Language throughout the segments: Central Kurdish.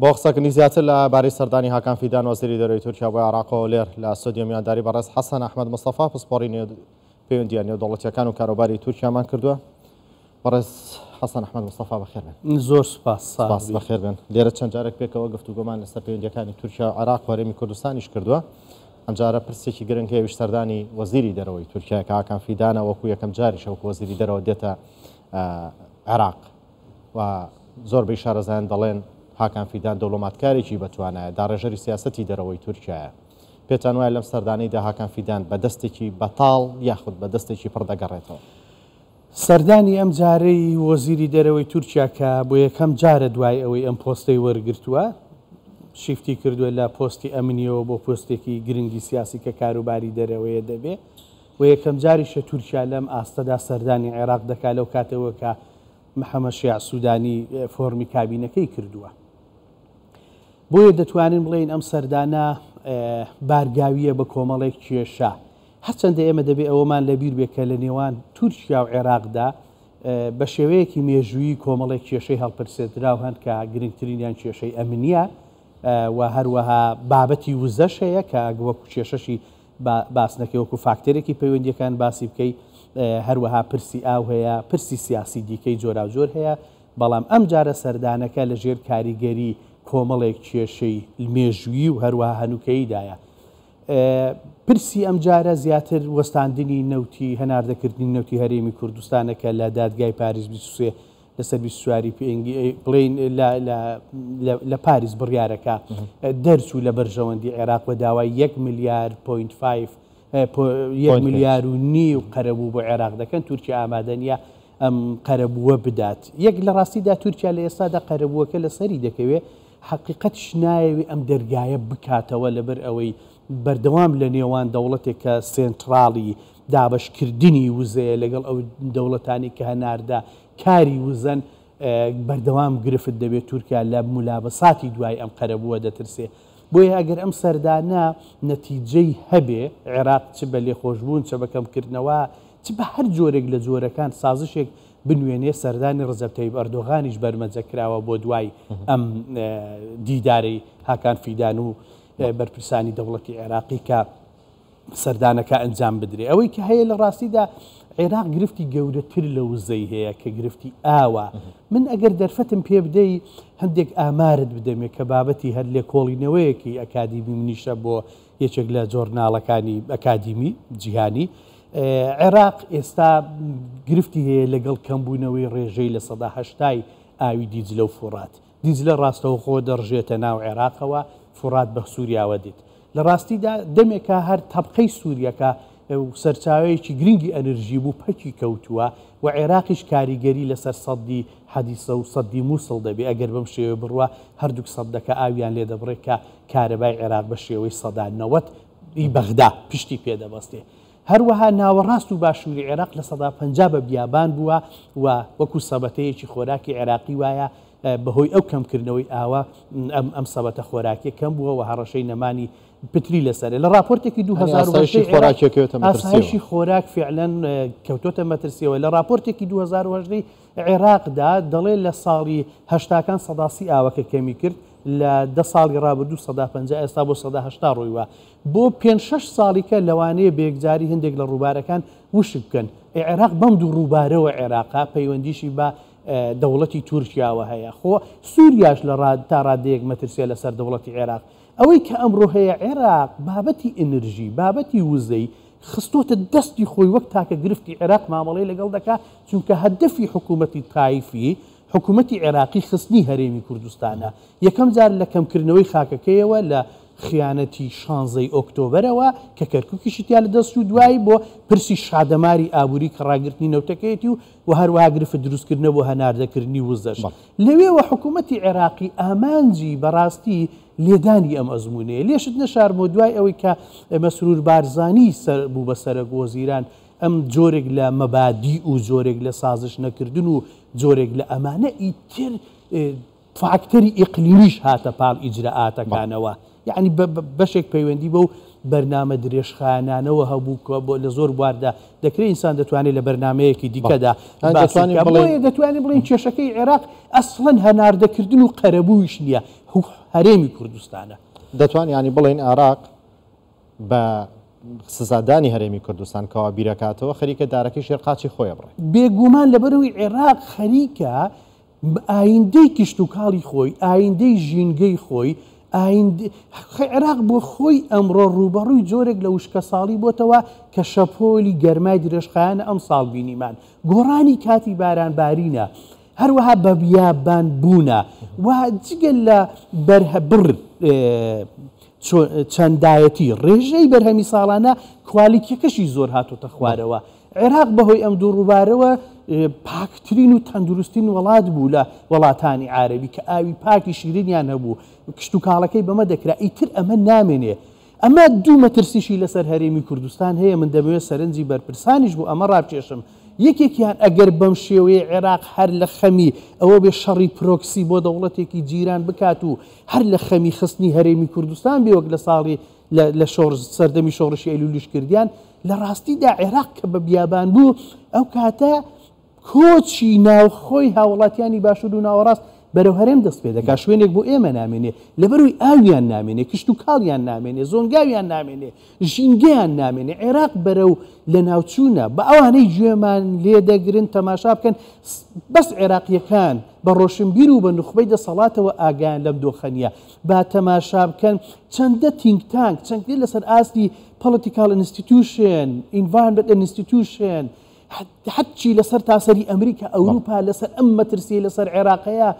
بۆ قسەکردنی زیاتر لە بارەی سەردانی هاکان فیدان وەزیری دەرەوەی تورکیا بۆ عراق و لێر لە سۆدیۆ میانداری بەڕێز حەسەن ئەحمەد مستەفا پسپۆڕی نوێ پەیوەندیان نێودەوڵەتیەکان و کاروباری تورکیامان کردووە بەڕێز حەسەن ئەحمەد مستەفا بەخێر بن زۆر سپاس سپاس بەخێر بن لێرە چەند جارێک پێکەوە گفتوگۆمان لەسەر پەیوەندیەکانی تورکیا و عراق هەرێمی کوردستانیش کردووە ئەمجارە پرسێکی گرنگ هەیە سەردانی وەزیری دەرەوەی تورکیا کاکان فیدانە وەکو یەکەم جاریش وەکو وەزیری دەرەوە دێتە عراق و زۆربەی شارەزایان دەڵێن هاکان فیدان دەولەماتکارێکی بەتوانایە، داڕێژەری سیاسەتی دەرەوەی تورکیایە. پێتان وایە لەم سەردانەیدا هاکان فیدان بە دەستێکی بەتاڵ یاخود بە دەستێکی پڕ دەگەڕێتەوە؟ سەردانی ئەمجارەی وەزیری دەرەوەی تورکیا کە بۆ یەکەم جارە دوای ئەوەی ئەم پۆستەی وەرگرتووە شیفتی کردووە لە پۆستی ئەمنییەوە بۆ پۆستێکی گرنگی سیاسی کە کاروباری دەرەوەیە دەبێ و یەکەمجاریشە تورکیا لەم ئاستەدا سەردانی عێراق دەکات لەو کاتەوە کە محەمەد شیاع سودانی فۆرمی کابینەکەی کردووە. بۆیە دەتوانین بڵێین ئەم سەردانە بارگاوییە بە کۆمەڵێک کێشە. هەرچەندە ئێمە دەبێ ئەوەمان لەبیر بێ کە لە نێوان تورکیا و عێراقدا بە شێوەیەکی مێژوویی کۆمەڵێک کێشەی هەڵپرسێدراو هەن کە گرنگترینیان کێشەی ئەمنیە و هەروەها بابەتی وزەش هەیە کە وەکو کێشەشی باس نەکەی وەکو فاکتەرێکی پەیوەندیەکان باسی بکەی هەروەها پرسی ئاو هەیە پرسی سیاسی دیکەی جۆراوجۆر هەیە بەڵام ئەم جارە سەردانەکە لە ژێر کاریگەری کۆمەڵێک کێشەی مێژویی و هەروەها هەنوکەیدایە پرسی ئەم جارە زیاتر وەستاندنی نەوتی هەناردەکردنی نەوتی هەرێمی کوردستانەکە لە دادگای پاریس 23 لەسەر بیست سواری پێنگی بڵێین لە پاریس بڕیارەکە دەرچوو لە بەرژەوەندی عێراق بە داوای یەک ملیار پۆینت فایف یەک ملیار و نیو قەرەبوو بۆ عێراق دەکەن تورکیا ئامادە نیە ئەم قەرەبووە بدات یەک لە ڕاستیدا تورکیا لە ئێستادا قەرەبووەکە لەسەری دەکەوێت حقیقەتش نایەوێ ئەم دەرگایە بکاتەوە لەبەر ئەوەی بەردەوام لە نێوان دەوڵەتێک کە سێنتڕاڵی دابەشکردنی وزەیە لەگەڵ ئەو دەوڵەتانەی کە هەناردە کاری وزەن بەردەوام گرفت دەبێت تورکیا لە مولابەساتی دوای ئەم قەرەبووە دەترسێ بۆیە ئەگەر ئەم سەردانە نەتیجەی هەبێ عێراق چ بە لێخۆشبوون چە بە کەمکردنەوە چ بە هەر جۆرێک لە جۆرەکان سازشێک بنوێنێ سەردانی ڕەجەب تەیب ئەردۆغانیش بەرمەجە کراوە بۆ دوای ئەم دیدارەی هاکان فیدان و بەرپرسانی دەوڵەتی عێراقی کە سەردانەکە ئەنجام بدرێ ئەوەی کە هەیە لە ڕاستیدا عێراق گرفتی گەورەتر لە وزەی هەیە کە گرفتی ئاوە من ئەگەر دەرفەتم پێ بدەی هەندێک ئامارت بدەمێ کە بابەتی هەر لێ کۆڵینەوەیەکی ئەکادیمی منیشە بۆ یەکێک لە جۆرناڵەکانی ئەکادیمی جیهانی عێراق ئێستا گرفتی هەیە لەگەڵ کەمبوونەوەی ڕێژەی لە سەداهشتای ئاوی دیجلە و فڕات دیجلە ڕاستەوخۆ دەڕژێتە ناو عێراقەوە، فوڕات بە سووریاوە دێت. لە ڕاستیدا دەمێکە هەر تەبقەی سووریە کە سەرچاوەیەکی گرنگی ئەنرژی بوو پەکی کەوتووە و عێراقیش کاریگەری لەسەر سەددی حەدیسە و سەددی مووسڵ دەبێت ئەگەر بەم شێوەیە بڕوا هەردووک سەددەکە ئاویان لێ دەبڕێت کە کارەبای عێراق بە شێوەی سەدا نەوەد ی بەغدا پشتی پێ دەبەستێت. هەروەها ناوەڕاست و باشووری عێراق لە سەدا پەنجا بە بیابان بووە و وەکو سەبەتەیەکی خۆراکی عێراقی وایە بەهۆی ئەو کەمکردنەوەی ئاوە ئەم ئەم سەبەتە خۆراکیە کەم بووە و هەڕەشەی نەمانی پتری لەسەر لە راپۆرتێکی دو هەزار ئاسایشی خۆراکیە کەوێتە مەترسیەوە ئاسایشی خۆراک فعلا کەوتۆتە مەترسیەوە لە راپۆرتێکی دو هەزار و هەژدەی عێراقدا دەڵێت لە ساڵی هەشتاکان سەدا سی ئاوەکە کەمی کرد لە دە ساڵی رابردوو سەدا پەنجا ئێستا بۆ سەدا هەشتا روویوە بۆ پێنج شەش ساڵیکە لەوانەیە بەیەکجاری هەندێک لە ڕووبارەکان وشک بکەن، عێراق بەم دوو ڕووبارەوە عێراقە، پەیوەندیشی بە دەوڵەتی تورکیاوە هەیە، خۆ سوریاش لە تا ڕادەیەک مەترسیە لەسەر دەوڵەتی عێراق، ئەوەی کە ئەمڕۆ هەیە عێراق بابەتی ئینرژی، بابەتی وزەی خستۆتە دەستی خۆی وەک تاکە گرفتی عێراق مامەڵەی لەگەڵ دەکا، چونکە هەدەفی حکوومەتی تایفی، حکوومەتی عێراقی خستنی هەرێمی کوردستانە، یەکەم جار لە کەمکردنەوەی خاکەکەیەوە لە. خیانەتی شانزەی ئۆکتۆبەرەوە کە کەرکوکیشی تیا لە دەست چوو دوای بۆ پرسی شادەماری ئابوری کە ڕاگرتنی نەوتەکەیەتی و وە هەروەها گرفت دروست کردنە بۆ هەناردە کردنی وزەش بەڵێ. لەوێوە حکومەتی عێراقی ئامانجی بەڕاستی لێدانی ئەم ئەزمونەیە لێشت نەشارمەوە دوای ئەوەی کە مەسرور بارزانی سەر بوو بە سەرەک وەزیران ئەم جۆرێک لە مەبادیئ و جۆرێک لە سازش نەکردن و جۆرێک لە ئەمانە ئیتر فاکتەری ئیقلیمیش هاتە پاڵ ئیجرائاتەکانەوە، یانی بەشێک پەیوەندی بەو بەرنامە درێژخایەنانەوە هەبوو کە بۆ لە زۆر بواردا دەکرێ ئینسان دەتوانێ لە بەرنامەیەکی دیکەدا باسی بکا، بۆیە دەتوانین بڵێین کێشەکەی عێراق ئەسڵەن هەناردەکردن و قەرەبوویش نییە، هەرێمی کوردستانە. دەتوان یانی بڵێین عێراق بە سزادانی هەرێمی کوردستان کە وا بیرەکاتەوە خەریکە دارەکەی ژێر قاچی خۆی ئەبڕێ. بێگوومان لەبەرئەوەی عێراق خەریکە، ئایندەی کشتوکاڵی خۆی، ئایندەی ژینگەی خۆی، ئایندەی عێراق بۆ خۆی ئەمڕۆ ڕووبەڕووی جۆرێک لە وشکەساڵی بۆتەوە کە شەپۆلی گەرمای درێژخایەنە ئەمساڵ بینیمان گۆڕانی کاتی بارانبارینە هەروەها بە بیابان بوونە و جگە لە بەرهە بڕ چەندایەتی ڕێژەی بەرهەمی ساڵانە کوالیتیەکەشی زۆر هاتوتە خوارەوە. عێراق بەهۆی ئەم دوو ڕووبارەوە پاکترین و تەندروستین وڵات بوو لە وڵاتانی عارەبی کە ئاوی پاکی شیرینیان هەبوو کشتتوکاڵەکەی بەمە دەکرا ئیتر ئەمە نامێنێ ئەمە دوو مەترسیشی لەسەر هەرێمی کوردستان هەیە من دەمەوێت سەرنجی بەرپرسانیش بۆ ئەمە ڕابکێشم یەکێکیان ئەگەر بەم شێوەیە عێراق هەر لە خەمی ئەوە بێ شەڕی پرۆکسی بۆ دەوڵەتێکی جیران بکات و هەر لە خەمی خستنی هەرێمی کوردستان بێوەک لە ساڵی لە شۆڕ سەردەمی شۆڕشی ئەلولیش کردیان لە ڕاستیدا عێراق کە بە بیابان بوو، ئەو کاتە کۆچی ناوخۆی هاووڵاتیانی باشوور و ناوەڕاست بەرەو هەرێم دەست پێ دەکات، شوێنێک بۆ ئێمە نامێنێ، لەبەروی ئاویان نامێنێ، کشتوکاڵیان نامێنێ، زۆنگاویان نامێنێ، ژینگەیان نامێنێ، عێراق بەرەو لەناوچوونە، بە ئەوانەی گوێمان لێ دەگرن تەماشا بکەن، بەس عێراقییەکان بە ڕۆشنبیر و بە نوخبەی دەسەڵاتەوە ئاگایان لەم دۆخە نییە، با تەماشا بکەن چەندە تینک تانک، چەندە لەسەر ئاستی پۆڵیتیکاڵ ئینستیتوشن، ئینڤایرۆنمێنت ئینستیتوشن، هەرچی لە سەرتاسەری ئەمریکا، ئەوروپا لەسەر ئەم مەترسیەی لەسەر عێراق هەیە،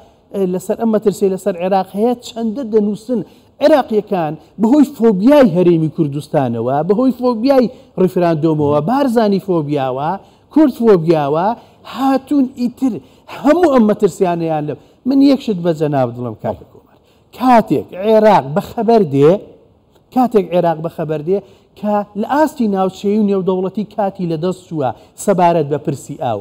لەسەر ئەم مەترسیەی لەسەر عێراق هەیە چەندە دەنوسن، عێراقیەکان بەهۆی فۆبیای هەرێمی کوردستانەوە، بەهۆی فۆبیای ڕیفراندۆمەوە، بارزانی فۆبیاوە، کورد فۆبیاوە، هاتون ئیتر هەموو ئەم مەترسیانەیان لە من یەک شت بە جەنابت بڵێم کاکە کۆمار، کاتێک عێراق بە خەبەر دێ، کاتێک عێراق بەخەبەردێ کە لە ئاستی ناوچەیی و نێودەوڵەتی کاتی لەدەست چووە سەبارەت بە پرسی ئاو،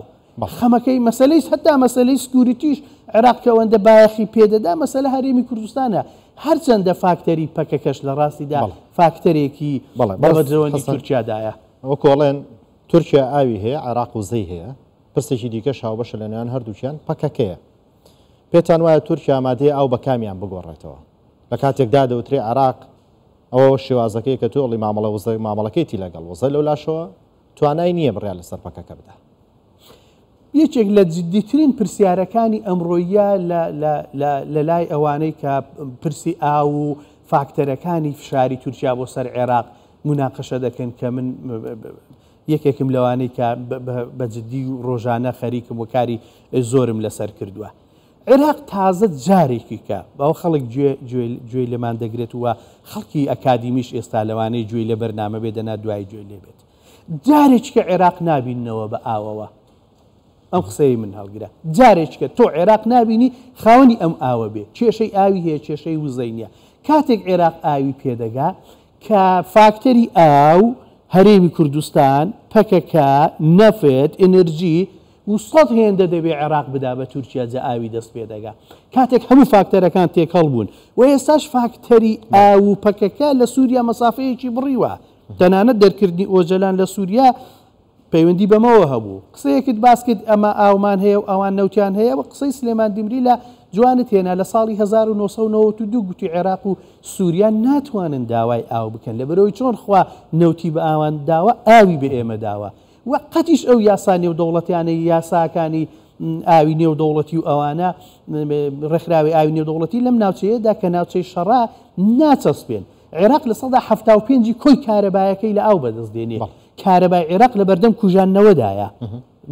خەمەکەی مەسەلەی هەتا مەسەلەی سکوریتیش عێراق کە ئەوەندە بایەخی پێدەدا مەسەلە هەرێمی کوردستانە هەرچەندە فاکتەری پەکەکەش لە ڕاستیدا فاکتەرێکی بەرژەوەندی تورکیادایە. وەکو ئەڵێن تورکیا ئاوی هەیە عێراق وزەی هەیە، پرسێکی دیکەش هاوبەشە لەنێوان هەردووکیان پەکەکەیە. پێتان وایە تورکیا ئامادەیە ئاو بە کامیان بگۆڕێتەوە؟ لە کاتێکدا دەوترێ عێراق ئەوە شێوازەکەیە کە تۆ ئەڵی مامەڵە وزە مامەڵەکەیتی لەگەڵ وزە لەو لاشەوە توانای نییە بڕیار لەسەر پەکەکە بدا. یەکێک لە جددیترین پرسیارەکانی ئەمڕۆیە لە لای ئەوانەی کە پرسی ئاو و فاکتەرەکانی فشاری تورکیا بۆ سەر عێراق مناقەشە دەکەن کە من یەکێکم لەوانەی کە بە جددی و ڕۆژانە خەریکم و کاری زۆرم لەسەر کردووە. عێراق تازە جارێکیکە بەوە خەڵک گوێ گوێی لێمان دەگرێت و خەڵکی ئەکادیمیش ئێستا لەوانەیە گوێی لە بەرنامە بێت دەنا دوایی گوێی لێ بێت جارێکیکە عێراق نابینەوە بە ئاوەوە ئەم قسەی من هەڵگرە جارێکیکە تۆ عێراق نابینی خاوەنی ئەم ئاوە بێت کێشەی ئاوی هەیە کێشەی وزەی نییە کاتێک عێراق ئاوی پێدەگا کە فاکتەری ئاو هەرێمی کوردستان پەکەکە نەفت ئێنرجی و سەد هێندە دەبێ عێراق بدا بە تورکیا جا ئاوی دەست پێ دەگا کاتێک هەموو فاکتەرەکان تێکەڵ بوون و ئێستاش فاکتەری ئاو و پەکەکە لە سووریا مەسافەیەکی بڕیوە تەنانەت دەرکردنی ئۆجەلان لە سووریا پەیوەندی بەمەوە هەبوو قسەیەکت باس کرد ئەمە ئاومان هەیە و ئەوان نەوتیان هەیە و قسەی سلێمان دیمری لە جوانت هێنا لە ساڵی 1992 گوتی عێراق و سووریا ناتوانن داوای ئاو بکەن لە بەرەوەی چۆن خوا نەوتی بە ئاوان داوە ئاوی بە ئێمە داوە و قەتیش ئەو یاسا نێودەوڵەتیانەی یاساکانی ئاوی نێودەوڵەتی و ئەوانە ڕێکخراوی ئاوی نێودەوڵەتی لەم ناوچەیەدا کە ناوچەی شەڕە ناچەسپێن عێراق لە سەدا حەفتا و پێنجی کۆی کارەبایەکەی لە ئاو بەدەست دێنێ بەڵێ. کارەبای عێراق لە بەردەم کوژاندنەوەدایە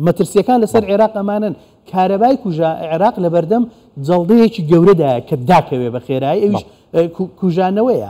مەترسیەکان لەسەر بەڵێ. عێراق ئەمانەن کارەبای کوژا عێراق لە بەردەم جەڵدەیەکی گەورەدایە کە داکەوێ بە خێرایی ئەویش بەڵێ. کو کوژانەوەیە.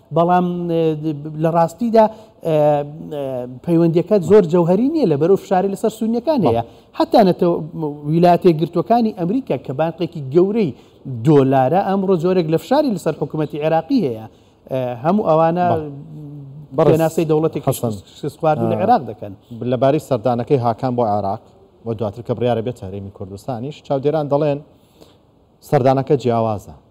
بەڵام لە ڕاستیدا پەیوەندیەکە زۆر جەوهری نییە لە بەرەو فشاری لەسەر سونیەکان هەیە حتا نەتە ویلاتێک گرتوەکانی ئەمریکا کە بانقێکی گەورەی دۆلارە ئەمڕۆ جۆرێک لە فشاری لەسەر حکوومەتتی عێراقی هەیە هەموو ئەوانە بەڕێناسی دەوڵەتی خواار لە عێراق دەکەن لەباری سەردانەکەی هاکان بۆ عێراق و دواتر کە بڕارە بێت هەرێمی کوردستانیش چاودێران دەڵێن سەردانەکە جیاوازە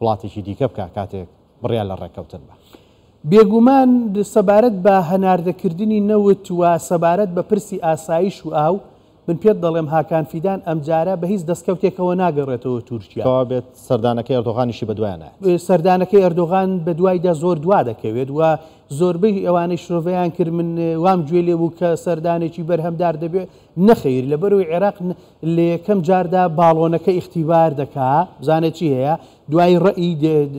وڵاتێکی دیکە بکا کاتێک بڕیار لە ڕێککەوتن بە. بێگومان سەبارەت بە هەناردەکردنی نەوت و سەبارەت بە پرسی ئاسایش و ئاو، من پێت دەڵێم هاکان فیدان ئەمجارە بە هیچ دەستکەوتێکەوە ناگەڕێتەوە تورکیا. کەوا بێت سەردانەکەی ئەردۆغانیشی بەدوایە نایەت. سەردانەکەی ئەردۆغان بەدوایدا زۆر دوا دەکەوێت و زۆربەی ئەوانەی شرۆڤەیان کرد من وام گوێ لێ بوو کە سەردانێکی بەرهەمدار دەبێت، نەخیر لەبەروی عێراق لەیەکەم جاردا باڵۆنەکە ئیختیبار دەکا بزانە چی هەیە دوای ڕەئی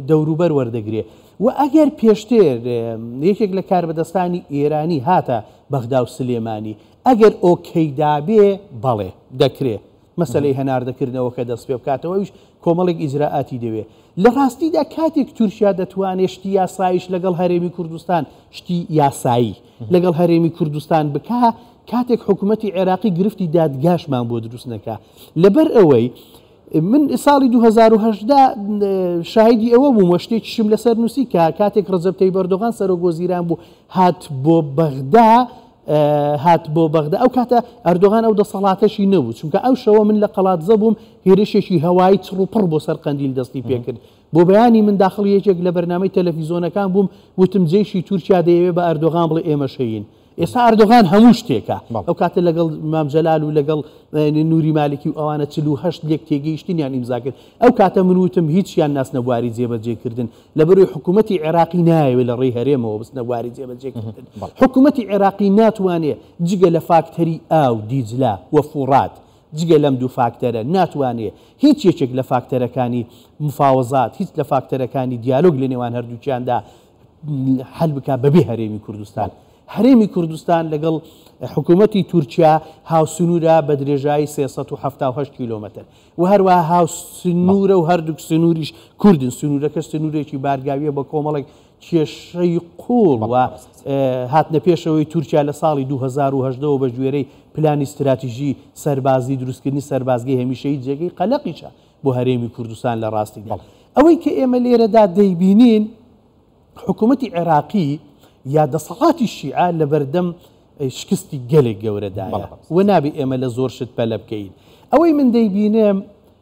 دەوروبەر وەردەگرێ و ئەگەر پێشتر یەکێک لە کاربەدەستانی ئێرانی هاتە بەغدا و سلێمانی ئەگەر ئۆکەی دابێ بەڵێ دەکرێ مەسلەی هەناردەکردنەوە کە دەست پێ بکاتەوەویش کۆمەڵێک ئیجرراعاتی دەوێ لە ڕاستیدا کاتێک تورکیا دەتوانێت شتی یاسایش لەگەڵ هەرێمی کوردستان شتی یاسایی لەگەڵ هەرێمی کوردستان بکا کاتێک حکوومەتی عێراقی گرفتی دادگاشمان بۆ دروست نەکا لەبەر ئەوەی من ساڵی 2010 شایدی ئەوە بووم شتێکیشم لەسەر نووسی کە کاتێک ڕزبتەی بەردۆغان سەرۆگۆزیران بوو هات بۆ بەغدا هات بۆ بەغدا ئەو کاتە ئەردۆغان ئەو دەسەڵاتەشی نەبوو چونکە ئەو شەوە من لە قەڵاتزە بووم هێرشێکی هەوایی چڕوپڕ بۆ سەر قەندیل دەستی پێکرد بۆ بەیانی من داخڵی یەکێک لە بەرنامەی تەلەفیزۆنەکان بووم وتم جەیشی تورکیا دەیەوێ بە ئەردۆغان بڵێ ئێمەش هەیین ئێستا ئەردۆغان هەموو شتێکە بەڵێ. ئەو کاتە لەگەڵ مام جەلال و لەگەڵ اه، نوری مالکی و ئەوانە چل و هەشت لێک تێگەیشتنیان ئیمزا کرد ئەو کاتە من وتم هیچیان ناسنە بواری جێبەجێکردن لە بەروی حکوومەتی عێراقی نایەوێ لە ڕێی هەرێمەوە بچنە بواری جێبەجێکردن بەڵێ. حکوومەتی عێراقی ناتوانێ جگە لە فاکتەری ئاو دیجلە و فوڕات جگە لەم دوو فاکتەرە ناتوانێ هیچ یەکێک لە فاکتەرەکانی مفاوەزات، هیچ لە فاکتەرەکانی دیالۆگ لە نێوان هەردووکیاندا حەل بکا بە بێ هەرێمی کوردستان. هەرێمی کوردستان لەگەڵ حکوومەتی تورکیا هاوسنوورە بە درێژایی سێ سەد و حەفتا و هەشت کیلۆمەتر و هەروەها هاوسنوورە و هەردووک سنووریش کوردن، سنوورەکە سنوورێکی بارگاوییە بە کۆمەڵێک کێشەی قووڵ و هاتنەپێشەوەی تورکیا لە ساڵی دوو هەزار و هەژدە وە بەگوێرەی پلانی ستراتیژی سەربازی دروستکردنی سەربازگەی هەمیشەیی جێگەی قەلەقیشە بۆ هەرێمی کوردستان لە ڕاستیدا ئەوەی کە ئێمە لێرەدا دەیبینین حکوومەتی عێراقی یا دەسەڵاتی شیعە لە بەردەم شکستی گەلێک گەورەدایە و نابێ ئێمە لە زۆر شت پەلە بکەین ئەوەی من دەیبینم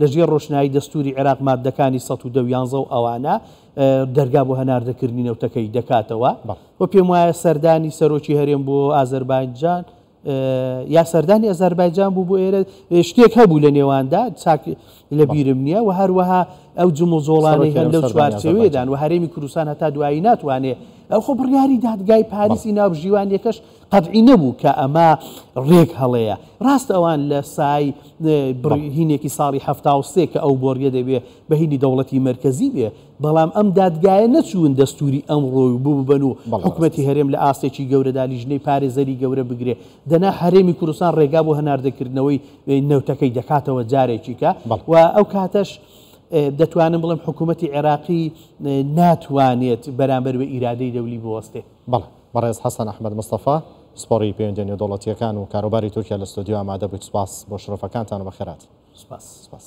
لەژێر ڕۆشنایی دەستووری عێراق ماددەکانی سەد و دە و یانزە و ئەوانە، دەرگا بۆ هەناردەکردنی نەوتەکەی دەکاتەوە و پێموایە سەردانی سەرۆکی هەرێم بۆ ئازەربایجان یا سەردانی ئەزەربایجان بوو بۆ ئێرە شتێک هەبوو لە نێواندا چاک لەبیرم نییە و هەروەها ئەو جموجۆڵانەی هەن لەو چوارچێوێدان و هەرێمی کوردستان هەتا دوایی ناتوانێ ئەو خۆ بڕیاری دادگای پاریسی ناوبژیوانیەکەش قەتعی نەبوو کە ئەمە رێک هەڵەیە. راستە ئەوان لە سای بڕی هینێکی ساڵی حەفتا و سێ کە ئەو بۆریە دەبێ بە هینی دەوڵەتی مەرکەزی بێ، بەڵام ئەم دادگایە نەچوون دەستووری ئەمڕۆی و بببەن و حکومەتی هەرێم لە ئاستێکی گەورەدا لیژنەی پارێزەری گەورە بگرێ. دەنا هەرێمی کوردستان رێگا بۆ هەناردەکردنەوەی نەوتەکەی دەکاتەوە جارێکیکە و ئەو کاتەش دەتوانم بڵێم حکومەتی عێراقی ناتوانێت بەرامبەر بە ئیرادەی دەولی بوەستێ. بەڵێ. بەڕێز حەسەن ئەحمەد مستەفا پسپۆڕی پەیوەندیە نێودەوڵەتییەکان و کاروباری تورکیا لە ستۆدیۆ ئامادە بوویت سوپاس بۆ شرۆفەکانتان و بەخێرهاتن. سوپاس.